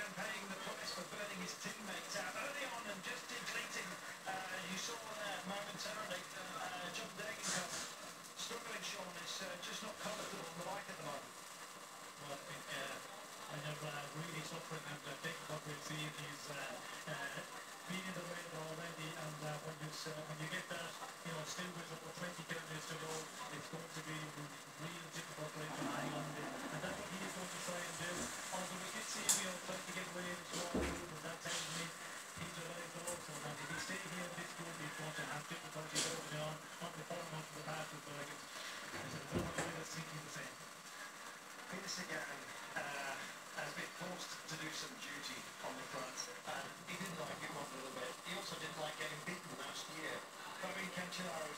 Paying the price for burning his teammates out early on and just depleting. Uh, you saw that momentarily uh, John Degenkolb struggling, Sean. is uh, just not comfortable on the bike at the moment. Well, I think uh, I know uh, really suffering and uh, Degenkolb we've seen is uh, uh, been in the way already and uh, when, you, uh, when you get that, you know, still with over 20 sit here in this room before to have on the bathroom. There's a bit of sinking. Peter uh, has been forced to do some duty on the front, and he didn't like it one little bit. He also didn't like getting beaten last year. Irene Cancellara